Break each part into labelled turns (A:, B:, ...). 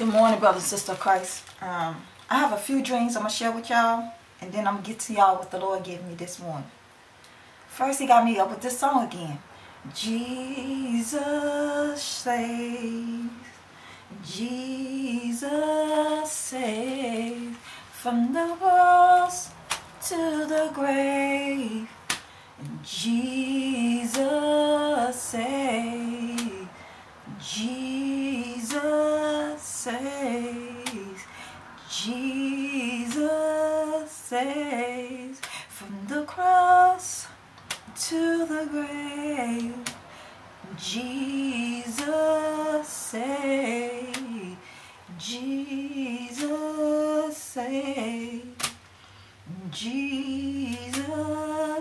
A: Good morning, brother and sister Christ. Um, I have a few dreams I'm going to share with y'all, and then I'm going to get to y'all what the Lord gave me this morning. First, he got me up with this song again. Jesus saves, Jesus saves, from the cross to the grave. Jesus saves, Jesus saves, Jesus saves, from the cross to the grave. Jesus saves, Jesus saves. Jesus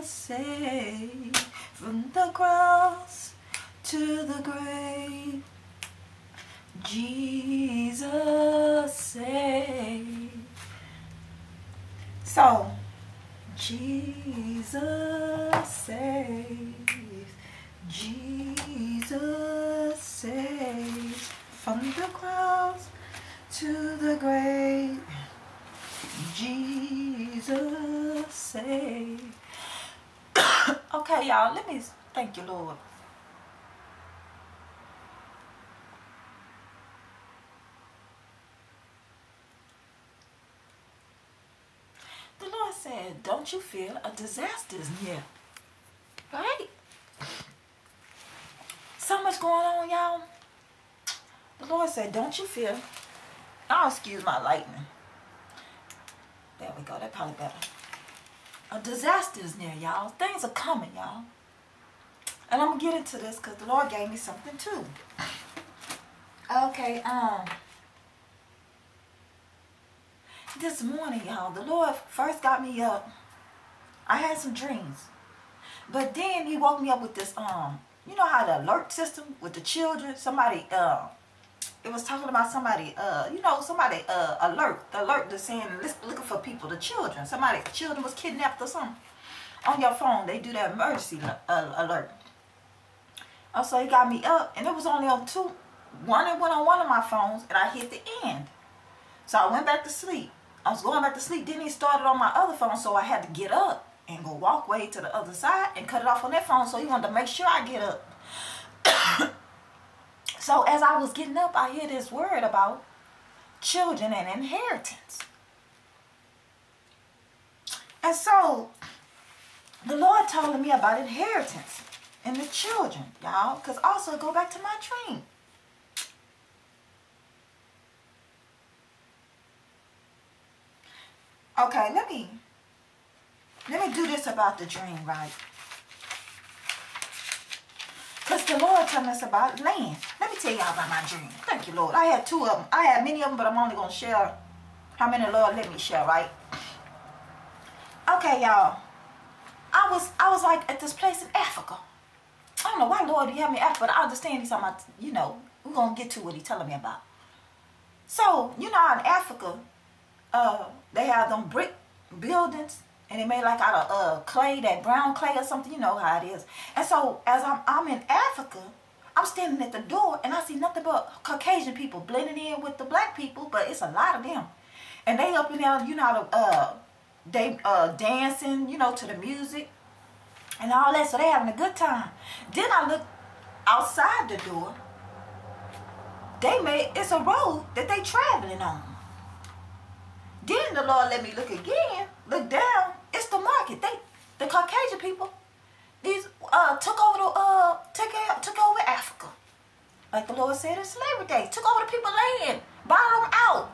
A: saved from the cross to the grave. Jesus saved. So, Jesus saves. Jesus saves from the cross to the grave. Jesus save. okay, y'all, let me thank you, Lord. The Lord said, Don't you feel a disaster is near? Right? So much going on, y'all. The Lord said, Don't you feel? I'll excuse my lightning. There we go. That probably better. A disaster is near, y'all. Things are coming, y'all. And I'm going to get into this because the Lord gave me something too. Okay, um... This morning, y'all, the Lord first got me up. I had some dreams. But then he woke me up with this, um... You know how the alert system with the children? Somebody, uh it was talking about somebody, uh, you know, somebody uh, alert, alert, the saying, looking for people, the children. Somebody, children was kidnapped or something. On your phone, they do that emergency uh, alert. so he got me up, and it was only on two. One it went on one of my phones, and I hit the end. So I went back to sleep. I was going back to sleep. Then he started on my other phone, so I had to get up and go walk way to the other side and cut it off on that phone. So he wanted to make sure I get up. So as I was getting up, I hear this word about children and inheritance. And so the Lord told me about inheritance and the children, y'all, because also go back to my dream. Okay, let me let me do this about the dream, right? Because the Lord telling us about land. Let me tell y'all about my dream. Thank you, Lord. I had two of them. I had many of them, but I'm only going to share how many Lord let me share, right? Okay, y'all. I was I was like at this place in Africa. I don't know why Lord he had me Africa, but I understand he's talking about, you know, we're going to get to what he's telling me about. So, you know, in Africa, uh, they have them brick buildings and they made like out of uh, clay, that brown clay or something. You know how it is. And so as I'm, I'm in Africa, I'm standing at the door and I see nothing but Caucasian people blending in with the black people, but it's a lot of them. And they up in there, you know, uh, they uh, dancing, you know, to the music and all that. So they having a good time. Then I look outside the door. They made, it's a road that they traveling on. Then the Lord let me look again, look down, it's the market. They, the Caucasian people, these uh took over the uh took took over Africa, like the Lord said in slavery days. Took over the people land, bought them out,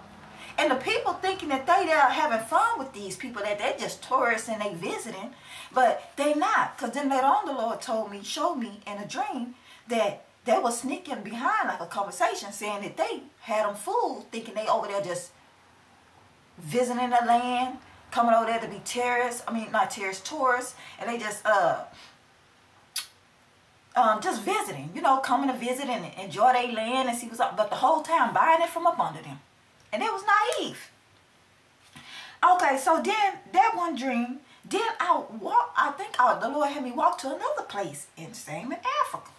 A: and the people thinking that they are having fun with these people that they just tourists and they visiting, but they not. Cause then later on the Lord told me, showed me in a dream that they were sneaking behind like a conversation saying that they had them fooled thinking they over there just visiting the land coming over there to be terrorists. I mean, not terrorists, tourists, and they just uh um just visiting, you know, coming to visit and enjoy their land and see what's up. But the whole time buying it from up under them, and it was naive. Okay, so then that one dream, then I walk. I think I, the Lord had me walk to another place in same in Africa.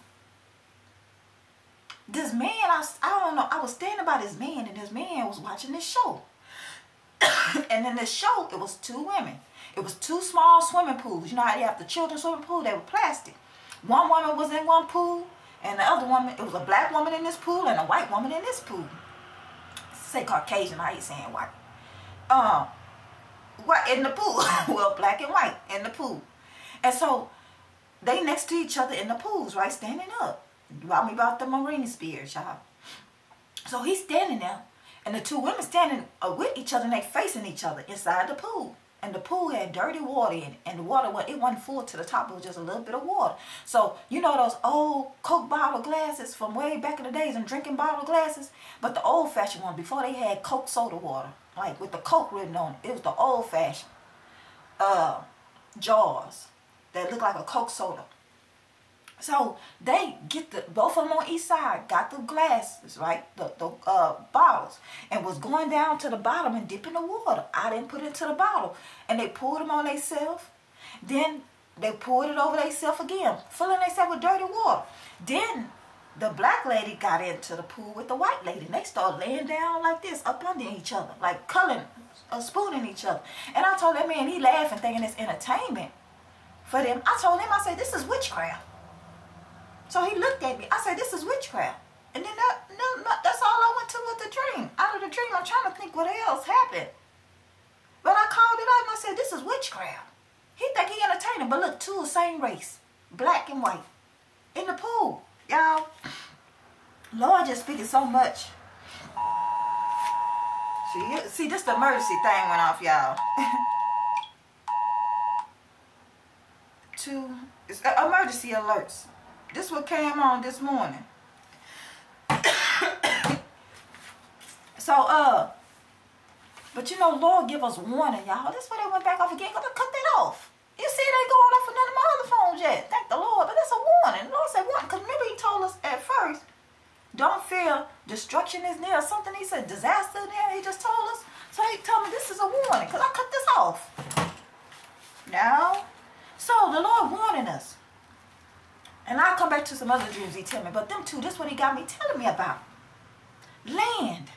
A: this man, I, I don't know, I was standing by this man, and this man was watching this show. and in this show, it was two women. It was two small swimming pools. You know how they have the children's swimming pool? They were plastic. One woman was in one pool, and the other woman, it was a black woman in this pool and a white woman in this pool. Say Caucasian, I ain't saying white. Um, what in the pool? well, black and white in the pool. And so they next to each other in the pools, right? Standing up. About me about the marine spirits, y'all. So he's standing there, and the two women standing uh, with each other, and they facing each other inside the pool and the pool had dirty water in it, and the water it wasn't full to the top. It was just a little bit of water. So you know those old Coke bottle glasses from way back in the days, and drinking bottle glasses, but the old-fashioned one before they had Coke soda water, like with the Coke written on it. It was the old-fashioned uh, jars that looked like a Coke soda. So they get the both of them on each side got the glasses right, the the uh, bottles, and was going down to the bottom and dipping the water. I didn't put it into the bottle, and they poured them on themselves. Then they poured it over themselves again, filling themselves with dirty water. Then the black lady got into the pool with the white lady, and they started laying down like this up under each other, like culling, uh, spooning each other. And I told that man, he laughing, thinking it's entertainment for them. I told him, I said, this is witchcraft. So he looked at me. I said, this is witchcraft. And then that, no, no, that's all I went to with the dream. Out of the dream, I'm trying to think what else happened. But I called it out and I said, this is witchcraft. He think he entertaining, but look, two the same race, black and white, in the pool. Y'all, Lord just speaking so much. See, see, this the emergency thing went off, y'all. Two, it's uh, emergency alerts. This what came on this morning. so, uh, but you know, Lord give us warning, y'all. That's why they went back off again. Gonna cut that off. You see, they going off for none of my other phones yet. Thank the Lord. But that's a warning. Lord said warning. Because remember he told us at first, don't fear destruction is near. Something he said, disaster near. He just told us. So he told me this is a warning. Because I cut this off. Now, so the Lord warning us. And I'll come back to some other dreams he tell me. But them two, this what he got me telling me about. Land.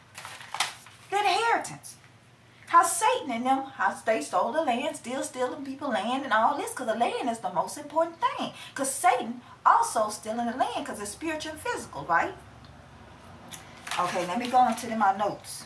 A: The inheritance. How Satan and them, how they stole the land, still stealing people land and all this. Because the land is the most important thing. Because Satan also stealing the land because it's spiritual and physical, right? Okay, let me go into my notes.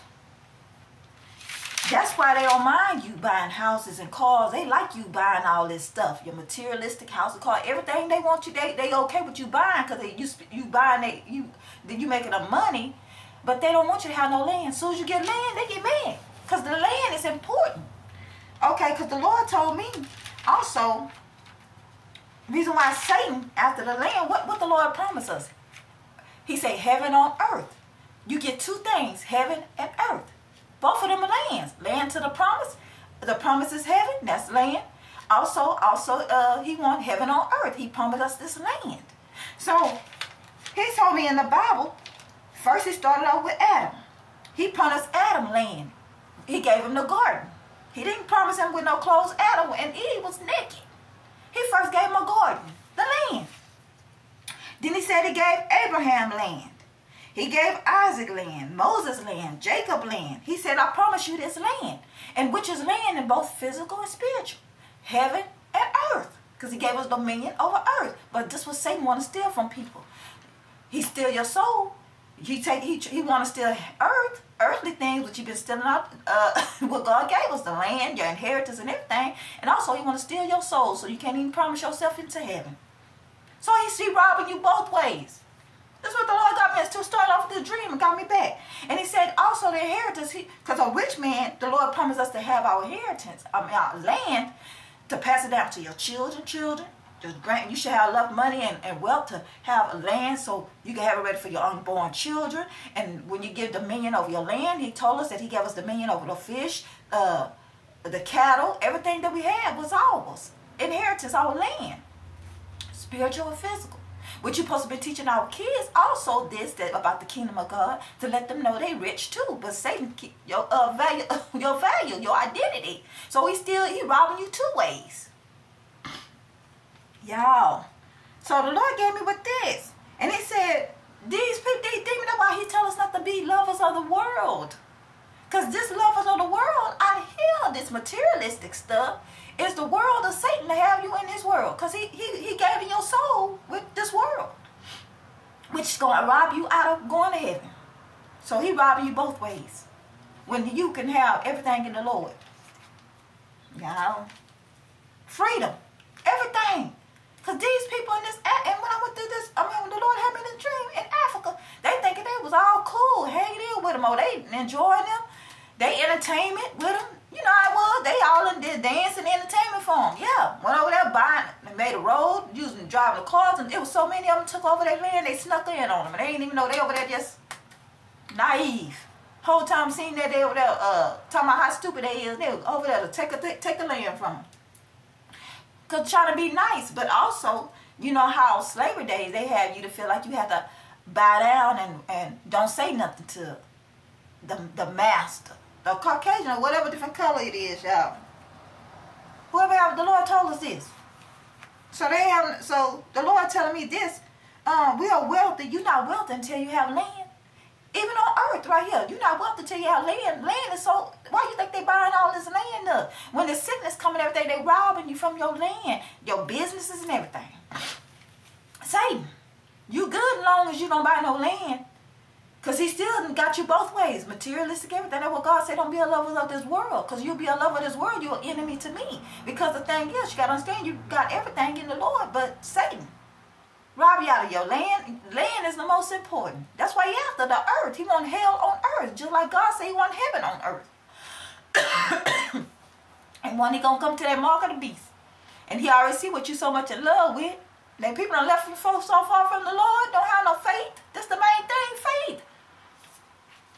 A: That's why they don't mind you buying houses and cars. They like you buying all this stuff. Your materialistic house and car, everything they want you. They they okay with you buying because you you buying they you then you making them money, but they don't want you to have no land. As soon as you get land, they get mad because the land is important. Okay, because the Lord told me also. Reason why Satan after the land, what what the Lord promised us? He said heaven on earth. You get two things, heaven and earth. Both of them are lands. Land to the promise. The promise is heaven. That's land. Also, also, uh, he want heaven on earth. He promised us this land. So, he told me in the Bible, first he started off with Adam. He promised Adam land. He gave him the garden. He didn't promise him with no clothes. Adam and Eve was naked. He first gave him a garden, the land. Then he said he gave Abraham land. He gave Isaac land, Moses land, Jacob land. He said, I promise you this land. And which is land in both physical and spiritual. Heaven and earth. Because he gave us dominion over earth. But this was Satan want to steal from people. He steal your soul. He take he, he want to steal earth, earthly things which you've been stealing out uh, what God gave us, the land, your inheritance and everything. And also he want to steal your soul so you can't even promise yourself into heaven. So he's he robbing you both ways. That's what the Lord got me to start off with the dream and got me back. And he said also the inheritance, because a rich man, the Lord promised us to have our inheritance, I mean our land, to pass it down to your children, children. Just grant you should have enough money and, and wealth to have land so you can have it ready for your unborn children. And when you give dominion over your land, he told us that he gave us dominion over the fish, uh, the cattle, everything that we had was ours. Inheritance, our land. Spiritual and physical. What you're supposed to be teaching our kids also this that about the kingdom of God to let them know they rich too. But Satan keep your uh, value, your value, your identity. So he still he robbing you two ways. Y'all. So the Lord gave me with this. And he said, these people, these demons, that's why he tell us not to be lovers of the world. Because this lovers of the world out here, this materialistic stuff, is the world of Satan to have you in this world. Because he, he, he gave you your soul with this world. Which is going to rob you out of going to heaven. So he robbing you both ways. When you can have everything in the Lord. Know? Freedom. Everything. Because these people in this, and when I went through this, I mean, when the Lord had me in this dream in Africa, they thinking they was all cool, hanging in with them, or they enjoying them. They entertainment with them. You know I was. They all in there dancing entertainment for them. Yeah. Went over there buying, made a road, using, driving the cars, and it was so many of them took over their land, they snuck in on them. And they didn't even know they over there just naive. Whole time seeing that they over there, uh, talking about how stupid they is, they was over there to take a, take the land from them. Cause trying to be nice, but also, you know how slavery days, they had you to feel like you had to bow down and, and don't say nothing to the, the master a Caucasian or whatever different color it is, y'all. Whoever the Lord told us this. So they have, so the Lord telling me this. Um, we are wealthy. You're not wealthy until you have land. Even on earth right here, you're not wealthy until you have land. Land is so, why you think they buying all this land up? When the sickness coming everything, they robbing you from your land, your businesses and everything. Satan, you good as long as you don't buy no land. Got you both ways, materialistic, everything. That's what God said, don't be a lover of this world. Because you'll be a lover of this world, you're an enemy to me. Because the thing is, you got to understand, you got everything in the Lord, but Satan. Rob you out of your land. Land is the most important. That's why he after the earth. He want hell on earth. Just like God said he want heaven on earth. and when he going to come to that mark of the beast. And he already see what you so much in love with. Like people are left from so far from the Lord, don't have no faith. That's the main thing, faith.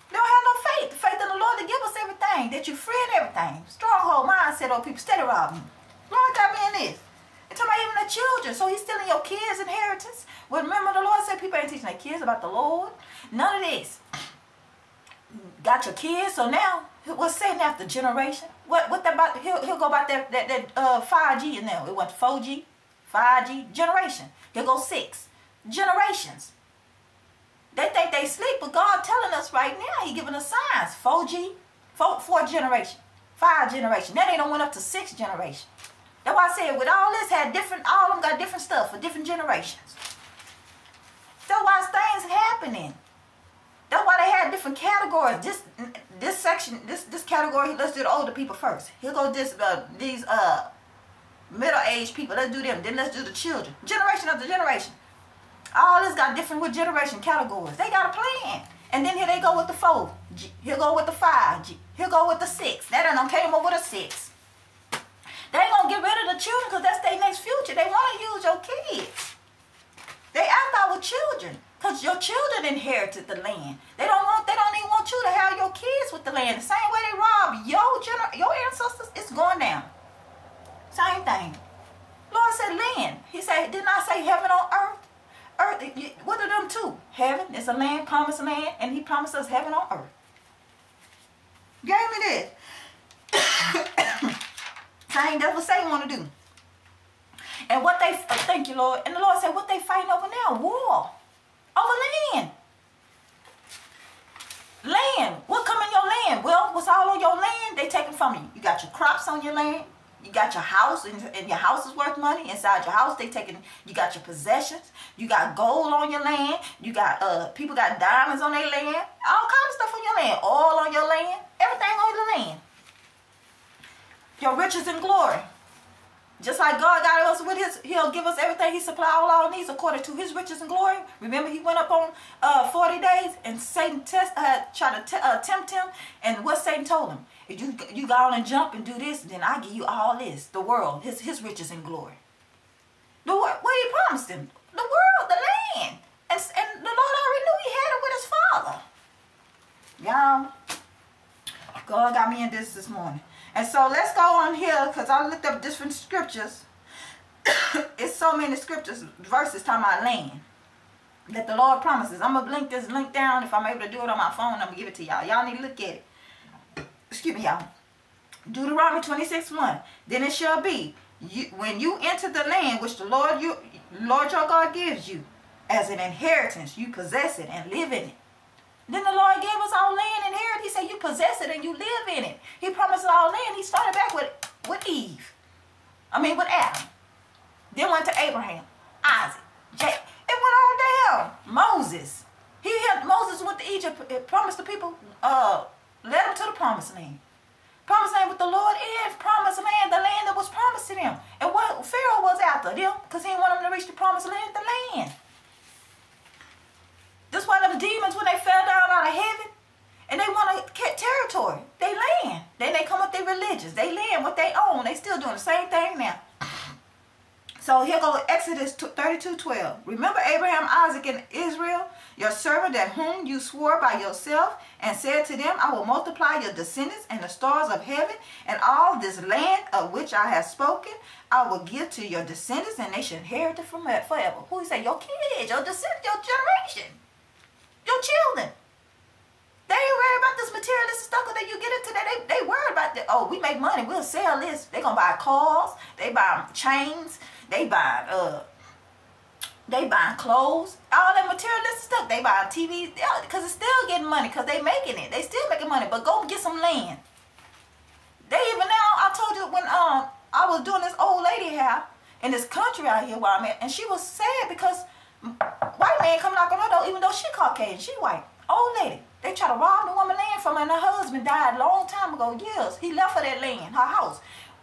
A: They don't have no faith. Faith in the Lord to give us everything, that you free and everything. Stronghold mindset on people steady robbing. Lord got me in this. And talking about even the children. So he's stealing your kids' inheritance. Well, remember the Lord said people ain't teaching their kids about the Lord. None of this. Got your kids, so now what's saying after generation? What what about he'll he'll go about that that, that uh 5G in there. It went 4G, 5G, generation. He'll go six. Generations. They think they sleep, but God telling us right now, He giving us signs. 4G, four, four generation, five generation. Now they don't went up to six generation. That's why I said with all this had different, all of them got different stuff for different generations. That's why things happening. That's why they had different categories. This this section, this this category, let's do the older people first. Here go this uh, these uh middle aged people. Let's do them. Then let's do the children. Generation after generation. All this got different with generation categories. They got a plan. And then here they go with the four. Here go with the five. Here go with the six. That done came up with a six. They gonna get rid of the children because that's their next future. They want to use your kids. They act our children because your children inherited the land. They don't want. They don't even want you to have your kids with the land. The same way they rob your gener- your ancestors, it's going down. Same thing. Lord said land. He said, didn't I say heaven on earth? Earth, what are them two? Heaven is a land, promised land, and he promised us heaven on earth. Gave me this. Same that's what Satan want to do. And what they, uh, thank you, Lord. And the Lord said, what they fighting over now? War. Over land. Land. What come in your land? Well, what's all on your land? They taking from you. You got your crops on your land. You got your house, and, your house is worth money. Inside your house, they taking. You got your possessions. You got gold on your land. You got uh people got diamonds on their land. All kind of stuff on your land. all on your land. Everything on your land. Your riches and glory. Just like God got us with his, he'll give us everything. He supply all our needs according to his riches and glory. Remember, he went up on uh, 40 days and Satan test, uh, tried to uh, tempt him. And what Satan told him? If you you go on and jump and do this, then I give you all this, the world, his his riches and glory. The what he promised him, the world, the land, and, and the Lord already knew he had it with his father. Y'all, God got me in this this morning, and so let's go on here because I looked up different scriptures. it's so many scriptures, verses talking about land that the Lord promises. I'm gonna link this link down if I'm able to do it on my phone. I'm gonna give it to y'all. Y'all need to look at it excuse me, y'all. Deuteronomy 26, 1. Then it shall be, you, when you enter the land which the Lord you Lord your God gives you, as an inheritance. You possess it and live in it. Then the Lord gave us our land and inherit. He said, you possess it and you live in it. He promised our land. He started back with, with Eve. I mean, with Adam. Then went to Abraham, Isaac, Jacob. It went on down. Moses. He had Moses went to Egypt, It promised the people, uh, led them to the promised land. Promised land with the Lord is promised land, the land that was promised to them. And what Pharaoh was after them, because he didn't want them to reach the promised land, the land. That's why them demons, when they fell down out of heaven, and they want to get territory, they land. Then they come up their religious. They land what they own. They still doing the same thing now. So here go Exodus 32, 12. Remember Abraham, Isaac, and Israel, your servant that whom you swore by yourself, and said to them, I will multiply your descendants and the stars of heaven, and all this land of which I have spoken, I will give to your descendants, and they shall inherit it from forever. Who he say? Your kids, your descendants, your generation, your children. They ain't worried about this materialistic stuff that you get into that. They, they worried about that. Oh, we make money. We'll sell this. They going to buy cars. They buy chains. They buy, uh, they buying clothes. All that materialistic stuff. They buy TVs. Because it's still getting money. Because they making it. They still making money. But go get some land. They even now, I told you when um I was doing this old lady hair in this country out here where I'm at. And she was sad because white man come knocking her door even though she Caucasian. She white. Old lady. They try to rob the woman land from her and her husband died a long time ago, years. He left her that land, her house.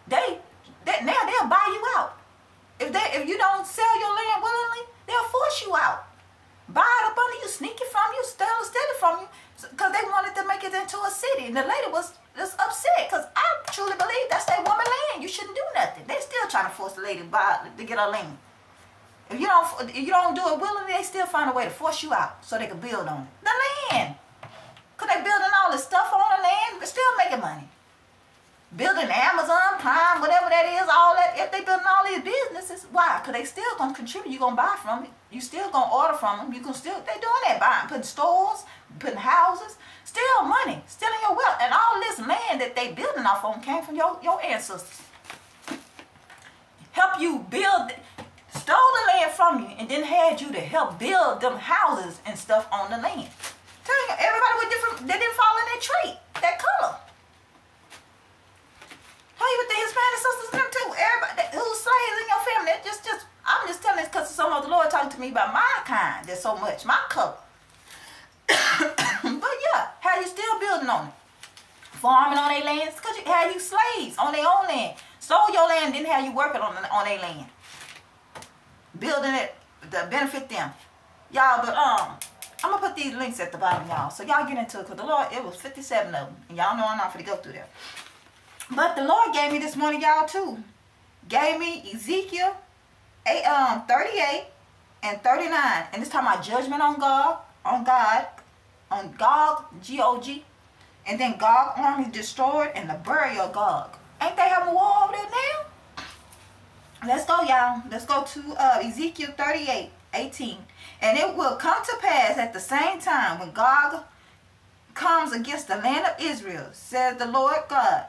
A: They, they now they'll buy you out. If they if you don't sell your land willingly, they'll force you out. Buy it up under you, sneak it from you, steal steal it from you. Because they wanted to make it into a city. And the lady was just upset because I truly believe that's their woman land. You shouldn't do nothing. They still trying to force the lady to buy to get her land. If you don't if you don't do it willingly, they still find a way to force you out so they can build on it. The land. Because they building all this stuff on the land, but still making money. Building Amazon, Prime, whatever that is, all that. If they building all these businesses, why? Because they still going to contribute. you going to buy from it. You still going to order from them. You can still, they doing that, buying, putting stores, putting houses. Still money, stealing your wealth. And all this land that they building off on came from your, your ancestors. Help you build, stole the land from you and then had you to help build them houses and stuff on the land. Tell you, everybody with different, they didn't fall in that trait, that color. How you with the Hispanic sisters them too? Everybody who's slaves in your family, just, just, I'm just telling this because some of the Lord talking to me about my kind. There's so much, my color. but yeah, how you still building on it? Farming on their lands, because you had you slaves on their own land. Sold your land, didn't have you working on, on their land. Building it to benefit them. Y'all, but um, I'm gonna put these links at the bottom, y'all. So y'all get into it, cause the Lord, it was 57 of them, and y'all know I'm not gonna go through there. But the Lord gave me this morning, y'all too. Gave me Ezekiel 8, um 38 and 39, and this time my judgment on God, on God, on Gog, G-O-G, and then Gog army destroyed, and the burial of Gog. Ain't they having a war over there now? Let's go, y'all. Let's go to uh, Ezekiel 38, 18. And it will come to pass at the same time when Gog comes against the land of Israel, says the Lord God,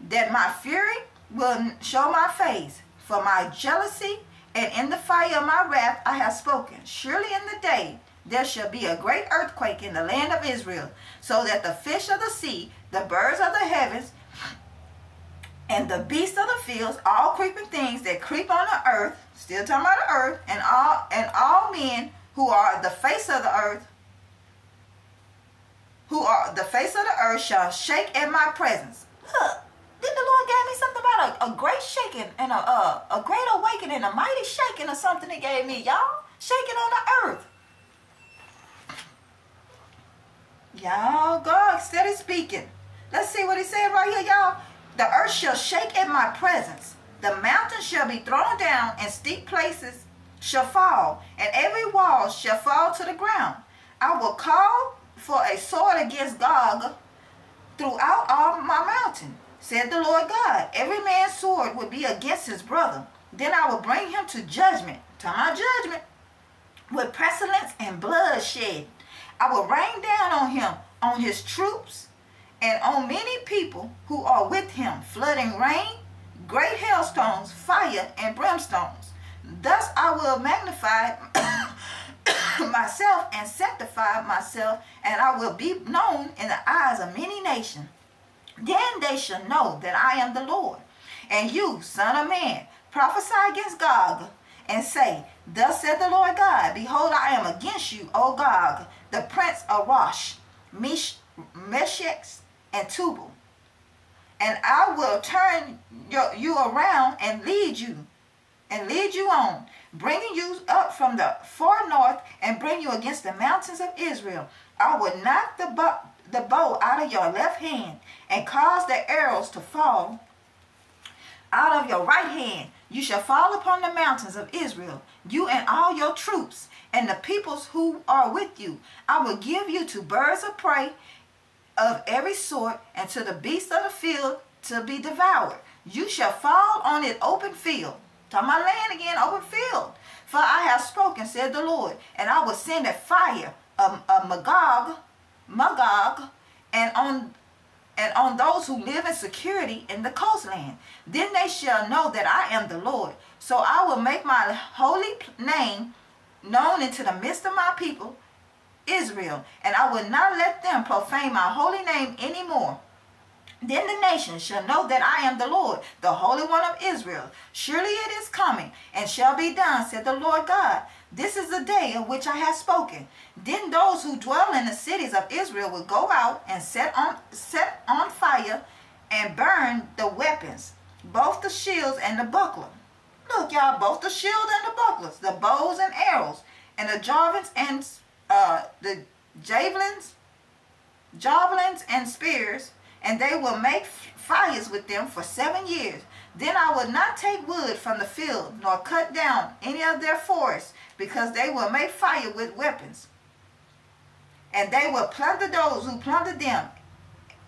A: that my fury will show my face for my jealousy and in the fire of my wrath I have spoken. Surely in the day there shall be a great earthquake in the land of Israel, so that the fish of the sea, the birds of the heavens, and the beasts of the fields, all creeping things that creep on the earth, still talking about the earth, and all and all men who are the face of the earth, who are the face of the earth shall shake at my presence. Then the Lord gave me something about a, a great shaking and a, a, a great awakening, a mighty shaking or something he gave me, y'all. Shaking on the earth. Y'all, God, steady speaking. Let's see what he said right here, y'all. The earth shall shake at my presence. The mountains shall be thrown down, and steep places shall fall, and every wall shall fall to the ground. I will call for a sword against Gog throughout all my mountain, said the Lord God. Every man's sword will be against his brother. Then I will bring him to judgment, to my judgment, with pestilence and bloodshed. I will rain down on him, on his troops, and on many people who are with him, flooding rain, great hailstones, fire, and brimstones. Thus I will magnify myself and sanctify myself, and I will be known in the eyes of many nations. Then they shall know that I am the Lord. And you, son of man, prophesy against Gog, and say, Thus said the Lord God, Behold, I am against you, O Gog, the prince of Rosh, Mesh, Meshech, and Tubal. And I will turn your, you around and lead you, and lead you on, bringing you up from the far north and bring you against the mountains of Israel. I will knock the, bow, the bow out of your left hand and cause the arrows to fall out of your right hand. You shall fall upon the mountains of Israel, you and all your troops, and the peoples who are with you. I will give you to birds of prey of every sort, and to the beasts of the field to be devoured. You shall fall on it open field. Talking about land again, open field. For I have spoken, said the Lord, and I will send a fire of Magog, Magog, and on and on those who live in security in the coastland. Then they shall know that I am the Lord. So I will make my holy name known into the midst of my people, Israel, and I will not let them profane my holy name anymore. Then the nations shall know that I am the Lord, the Holy One of Israel. Surely it is coming, and shall be done, said the Lord God. This is the day of which I have spoken. Then those who dwell in the cities of Israel will go out and set on, set on fire and burn the weapons, both the shields and the buckler. Look, y'all, both the shield and the bucklers, the bows and arrows, and the javelins and uh, the javelins, javelins and spears, and they will make fires with them for seven years. Then I will not take wood from the field, nor cut down any of their forests, because they will make fire with weapons. And they will plunder those who plunder them,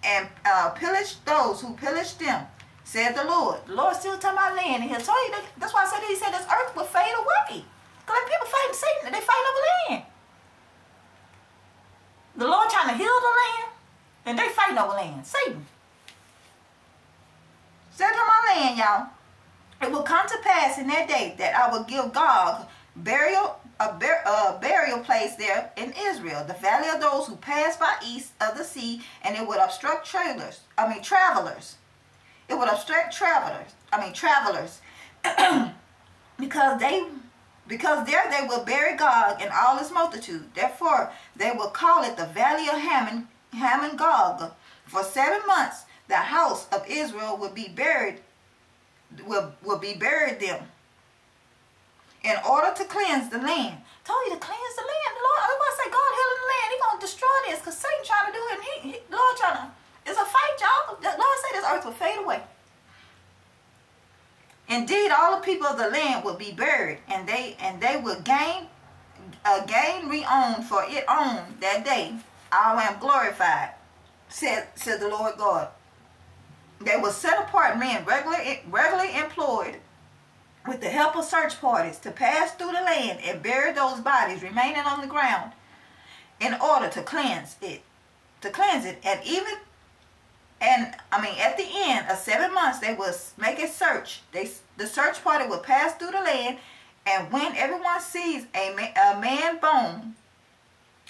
A: and uh, pillage those who pillage them, said the Lord. The Lord still talking about land in here. So he, that's why I said he said this earth will fade away. Because people fighting Satan, they fight over land. The Lord trying to heal the land, and they fighting over land. Satan. Set on my land, y'all. It will come to pass in that day that I will give Gog burial a, bur a burial place there in Israel, the valley of those who pass by east of the sea, and it would obstruct trailers. I mean travelers. It would obstruct travelers. I mean travelers, because they because there they will bury Gog and all his multitude. Therefore, they will call it the Valley of Hamon, Hamon Gog. For seven months, the house of Israel will be buried, will, will be buried them in order to cleanse the land. Told you to cleanse the land. The Lord, I was say God healing the land. He gonna destroy this because Satan trying to do it. And he, he Lord trying to. It's a fight, y'all. The Lord said this earth will fade away. Indeed, all the people of the land will be buried, and they and they will gain again gain re-own for it own that day. I am glorified, said said the Lord God. They will set apart men regularly regularly employed with the help of search parties to pass through the land and bury those bodies remaining on the ground in order to cleanse it, to cleanse it, and even and I mean, at the end of seven months, they will make a search. They the search party will pass through the land, and when everyone sees a a man bone,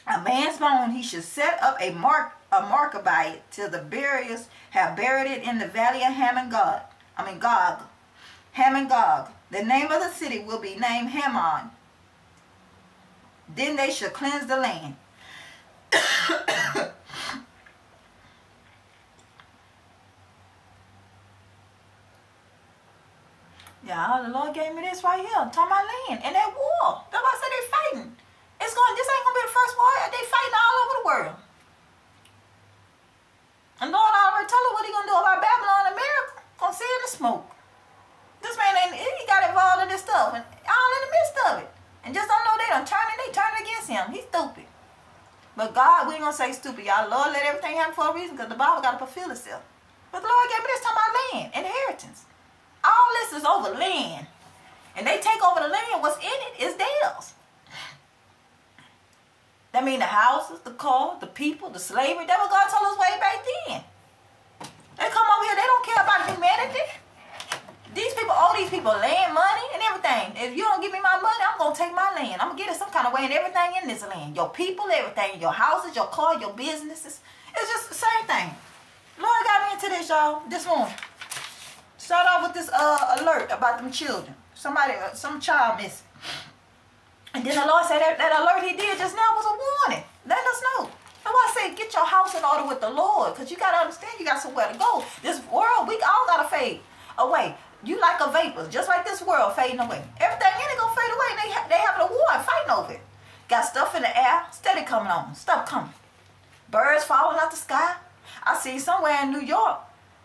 A: a man's bone, he should set up a mark a marker by it till the buriers have buried it in the valley of Hammon God. I mean Gog, Hamon Gog. The name of the city will be named Hammon. Then they shall cleanse the land. Yeah, the Lord gave me this right here. Talking about land and that war. That's why I said they fighting. It's going. This ain't gonna be the first war. They fighting all over the world. And Lord already told her what he gonna do about Babylon and America. Gonna see in the smoke. This man ain't. He got involved in this stuff and all in the midst of it. And just don't know they don't turn turning. They turning against him. He's stupid. But God, we ain't gonna say stupid, y'all. Lord, let everything happen for a reason because the Bible got to fulfill itself. But the Lord gave me this talking about land, inheritance. All this is over land. And they take over the land. What's in it is theirs. That mean the houses, the car, the people, the slavery. That what God told us way back then. They come over here, they don't care about humanity. These people owe these people land, money, and everything. If you don't give me my money, I'm gonna take my land. I'm gonna get it some kind of way and everything in this land. Your people, everything, your houses, your car, your businesses. It's just the same thing. Lord got me into this, y'all, this one. Start off with this uh, alert about them children. Somebody, uh, some child missing. And then the Lord said that, that alert he did just now was a warning. Let us know. That's I say get your house in order with the Lord. Because you got to understand you got somewhere to go. This world, we all got to fade away. You like a vapor, just like this world fading away. Everything in it gonna fade away. They they having a war and fighting over it. Got stuff in the air, steady coming on, stuff coming. Birds falling out the sky. I see somewhere in New York,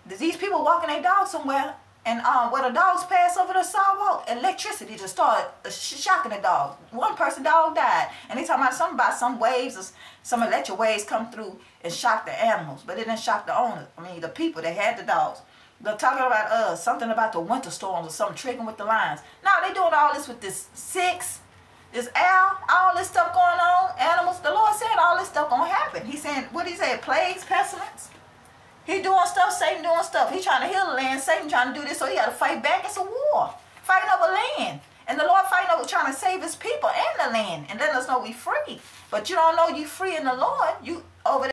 A: these people walking their dogs somewhere, and um, where the dogs pass over the sidewalk, electricity just started uh, sh- shocking the dogs. One person dog died, and they talking about something about some waves, or some electric waves come through and shock the animals, but it didn't shock the owners. I mean, the people that had the dogs. They're talking about uh something about the winter storms or something triggering with the lines. Now they doing all this with this six, this owl, all this stuff going on. Animals. The Lord said all this stuff gonna happen. He saying what he said, plagues, pestilence. He doing stuff, Satan doing stuff. He trying to heal the land, Satan trying to do this, so he got to fight back. It's a war, fighting over land. And the Lord fighting over trying to save his people and the land and letting us know we free. But you don't know you free in the Lord. You over there.